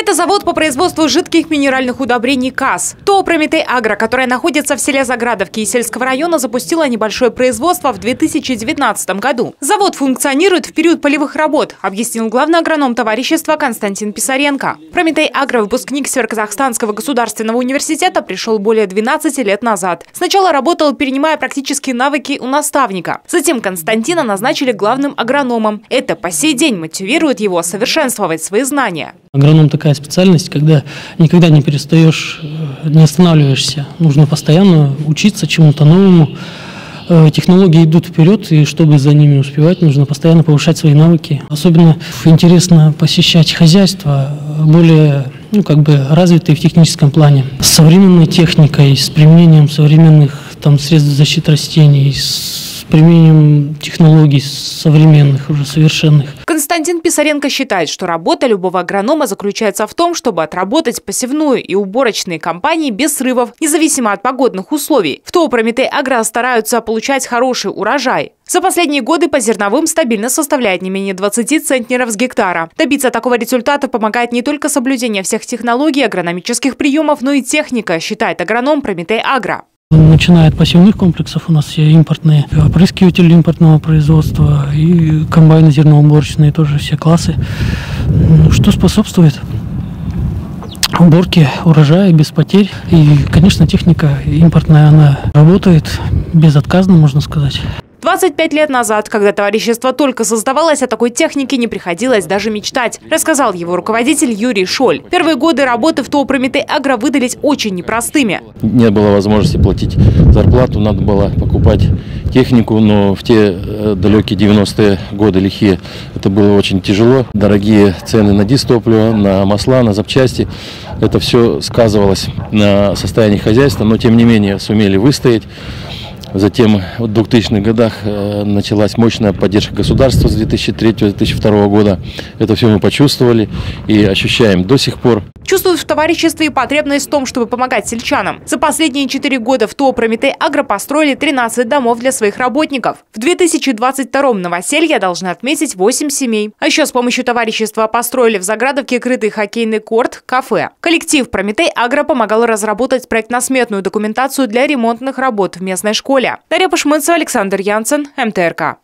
Это завод по производству жидких минеральных удобрений КАС. ТО «Прометей Агро», которая находится в селе Заградовки и сельского района, запустила небольшое производство в 2019 году. Завод функционирует в период полевых работ, объяснил главный агроном товарищества Константин Писаренко. «Прометей Агро», выпускник Североказахстанского государственного университета, пришел более 12 лет назад. Сначала работал, перенимая практические навыки у наставника. Затем Константина назначили главным агрономом. Это по сей день мотивирует его совершенствовать свои знания. Агроном такая специальность, когда никогда не перестаешь, э, не останавливаешься. Нужно постоянно учиться чему-то новому. Э, технологии идут вперед, и чтобы за ними успевать, нужно постоянно повышать свои навыки. Особенно интересно посещать хозяйства более ну, как бы развитые в техническом плане. С современной техникой, с применением современных там, средств защиты растений, с применением технологий современных, уже совершенных. Константин Писаренко считает, что работа любого агронома заключается в том, чтобы отработать посевную и уборочные кампании без срывов, независимо от погодных условий. В ТО «Прометей Агро» стараются получать хороший урожай. За последние годы по зерновым стабильно составляет не менее 20 центнеров с гектара. Добиться такого результата помогает не только соблюдение всех технологий, агрономических приемов, но и техника, считает агроном Прометей Агро. Начиная от посевных комплексов, у нас все импортные, опрыскиватели импортного производства и комбайны зерноуборочные, тоже все классы. Что способствует уборке урожая без потерь. И, конечно, техника импортная, она работает безотказно, можно сказать. 25 лет назад, когда товарищество только создавалось, о такой технике не приходилось даже мечтать, рассказал его руководитель Юрий Шоль. Первые годы работы в ТО «Прометей Агро» выдались очень непростыми. Не было возможности платить зарплату, надо было покупать технику, но в те э, далекие 90-е годы лихие это было очень тяжело. Дорогие цены на дистопливо, на масла, на запчасти. Это все сказывалось на состоянии хозяйства, но тем не менее сумели выстоять. Затем в 2000-х годах э, началась мощная поддержка государства с 2003-2002 года. Это все мы почувствовали и ощущаем до сих пор. Чувствуют в товариществе и потребность в том, чтобы помогать сельчанам. За последние четыре года в ТО «Прометей Агро» построили 13 домов для своих работников. В 2022-м новоселье должны отметить 8 семей. А еще с помощью товарищества построили в Заградовке крытый хоккейный корт, кафе. Коллектив «Прометей Агро» помогал разработать проектно-сметную документацию для ремонтных работ в местной школе. Дарья Пашмынцева, Александр Янсен, МТРК.